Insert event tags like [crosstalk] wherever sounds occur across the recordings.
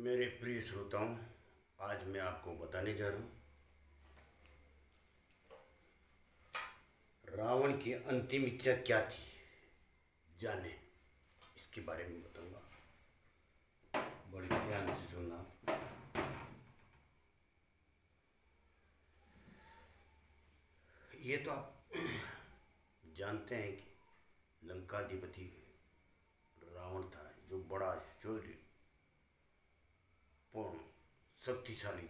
मेरे प्रिय श्रोताओं, आज मैं आपको बताने जा रहा हूँ, रावण की अंतिम इच्छा क्या थी? जाने, इसके बारे में बताऊँगा। बड़े ध्यान से सुनना। ये तो आप [clears throat] जानते हैं कि लंकाधिपति रावण था, जो बड़ा शौर्य पूर्ण शक्तिशाली,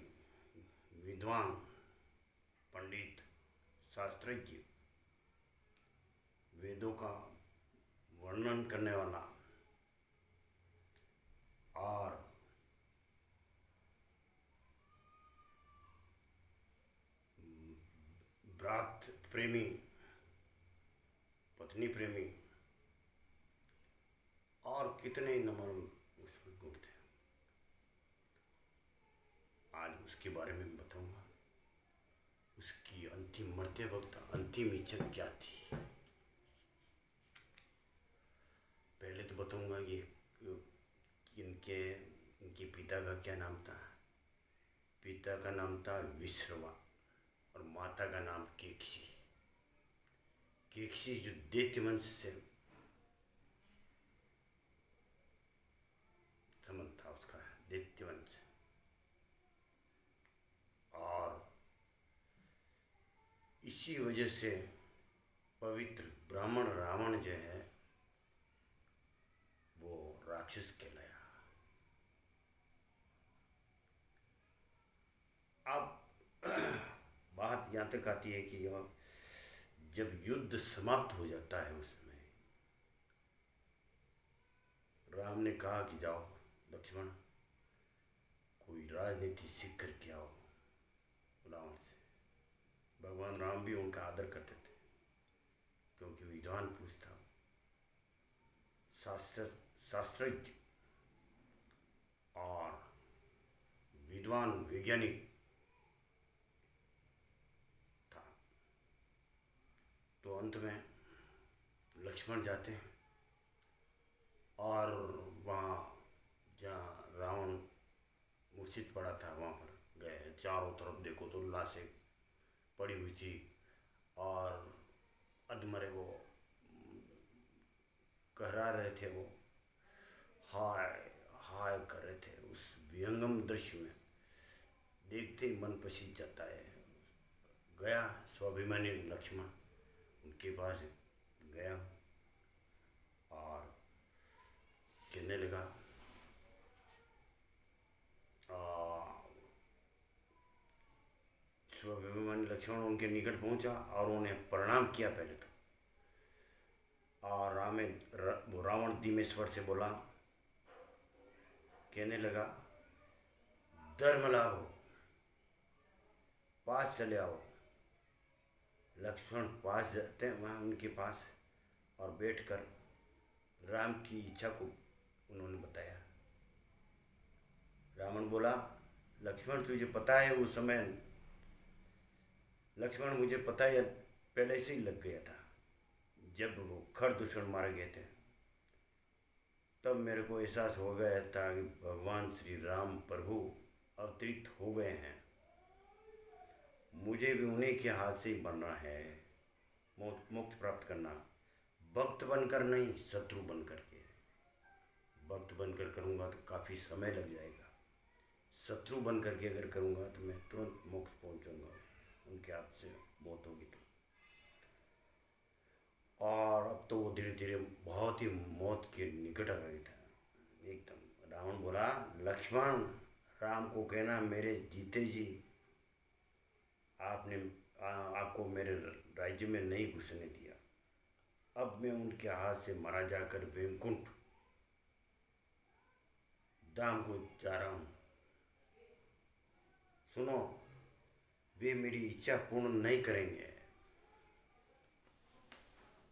विद्वान, पंडित, शास्त्रज्ञ, वेदों का वर्णन करने वाला और व्रात प्रेमी, पत्नी प्रेमी और कितने नमन उसमें गुण थे आज उसके बारे में बताऊँगा। उसकी अंतिम मरते वक्त, अंतिम इच्छा क्या थी? पहले तो बताऊँगा कि इनके इनके पिता का क्या नाम था? पिता का नाम था विश्रवा और माता का नाम केक्षी केक्षी जो दैत्य वंश से था उसका, दैत्य वंश और इसी वजह से पवित्र ब्राह्मण रावण जो है, वो राक्षस कहलाया। अब [clears throat] बात यहाँ तक आती है कि जब युद्ध समाप्त हो जाता है उसमें राम ने कहा कि जाओ, लक्ष्मण, कोई राजनीति सीख करके आओ। भगवान राम भी उनका आदर करते थे। क्योंकि विद्वान पुरुष था। शास्त्र, शास्त्रज्ञ और विद्वान वैज्ञानिक था। तो अंत में लक्ष्मण जाते हैं और वहाँ जहाँ रावण मूर्छित पड़ा था, वहाँ पर गए चारों तरफ़ देखो तो लाशें पड़ी हुई थी और अधमरे वो कहरा रहे थे वो, हाय हाय कर रहे थे उस विहंगम दृश्य में। देखते ही मन पसीज जाता है। गया स्वाभिमानी लक्ष्मण, उनके पास गया और कहने लगा स्वाभिमानी लक्ष्मण उनके निकट पहुँचा और उन्हें प्रणाम किया पहले तो। और रामे रावण दिमेश्वर से बोला, कहने लगा, धर्म लाभ हो पास चले आओ। लक्ष्मण पास जाते हैं वहाँ उनके पास और बैठकर राम की इच्छा को उन्होंने बताया। रावण बोला लक्ष्मण तुझे पता है, उस समय लक्ष्मण, मुझे पता है, पहले से ही लग गया था। जब वो खर दूषण मारे गए थे, तब मेरे को एहसास हो गया था कि भगवान श्री राम प्रभु अवतरित हो गए हैं। मुझे भी उन्हीं के हाथ से ही बनना है। मोक्ष प्राप्त करना। भक्त बनकर नहीं, शत्रु बन करके भक्त बनकर करूँगा तो काफ़ी समय लग जाएगा। शत्रु बन करके अगर करूँगा तो मैं तुरंत मोक्ष पहुँचूँगा। उनके हाथ से मौत होगी तो। और अब तो वो धीरे धीरे बहुत ही मौत के निकट आ गई था। एकदम रावण बोला लक्ष्मण राम को कहना मेरे जीते जी। आपने आ, आपको मेरे राज्य में नहीं घुसने दिया। अब मैं उनके हाथ से मरा जाकर वैकुंठ धाम को जा रहा हूँ। सुनो वे मेरी इच्छा पूर्ण नहीं करेंगे।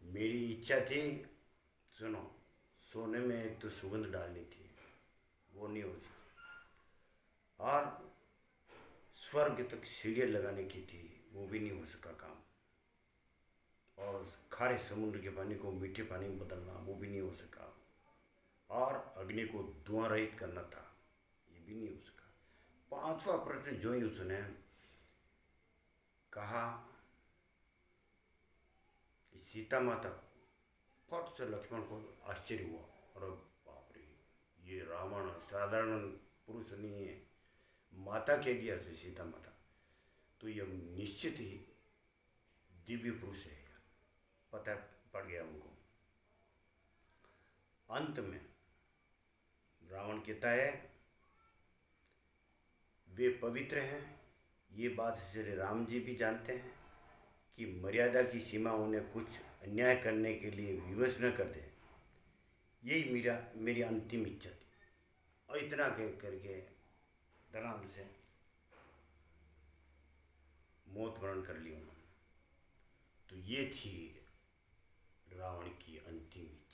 मेरी इच्छा थी, सुनो, सोने में एक तो सुगंध डालनी थी, वो नहीं हो सकी। और स्वर्ग तक सीढ़ियाँ लगाने की थी, वो भी नहीं हो सका काम। और खारे समुद्र के पानी को मीठे पानी में बदलना, वो भी नहीं हो सका। और अग्नि को धुआँ रहित करना था, ये भी नहीं हो सका। पांचवा प्रश्न जो ही उसने कहा कि सीता माता को फट से लक्ष्मण को आश्चर्य हुआ। अरे बाप रे, ये रावण साधारण पुरुष नहीं है। माता कह दिया से सीता माता तो यह निश्चित ही दिव्य पुरुष है। पता पड़ गया उनको। अंत में रावण कहता है, वे पवित्र हैं ये बात श्री राम जी भी जानते हैं कि मर्यादा की सीमा उन्हें कुछ अन्याय करने के लिए विवश न कर दे। यही मेरा, मेरी अंतिम इच्छा थी। और इतना कह करके धनाम से मौत ग्रहण कर ली उन्होंने। तो ये थी रावण की अंतिम